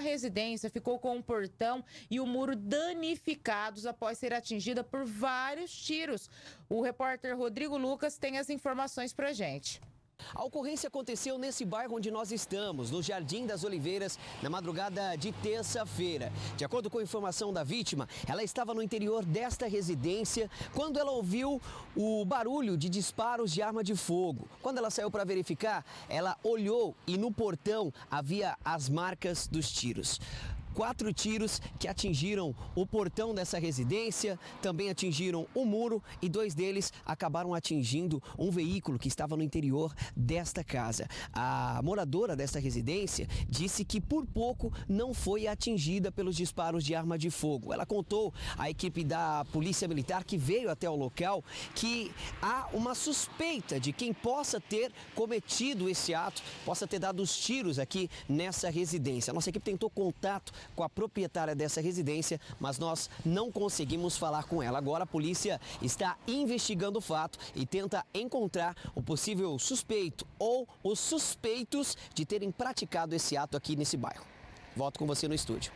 residência ficou com um portão e o muro danificados após ser atingida por vários tiros. O repórter Rodrigo Lucas tem as informações pra gente. A ocorrência aconteceu nesse bairro onde nós estamos, no Jardim das Oliveiras, na madrugada de terça-feira. De acordo com a informação da vítima, ela estava no interior desta residência quando ela ouviu o barulho de disparos de arma de fogo. Quando ela saiu para verificar, ela olhou e no portão havia as marcas dos tiros quatro tiros que atingiram o portão dessa residência, também atingiram o muro e dois deles acabaram atingindo um veículo que estava no interior desta casa. A moradora desta residência disse que por pouco não foi atingida pelos disparos de arma de fogo. Ela contou à equipe da Polícia Militar que veio até o local que há uma suspeita de quem possa ter cometido esse ato, possa ter dado os tiros aqui nessa residência. A nossa equipe tentou contato com a proprietária dessa residência, mas nós não conseguimos falar com ela. Agora a polícia está investigando o fato e tenta encontrar o possível suspeito ou os suspeitos de terem praticado esse ato aqui nesse bairro. Volto com você no estúdio.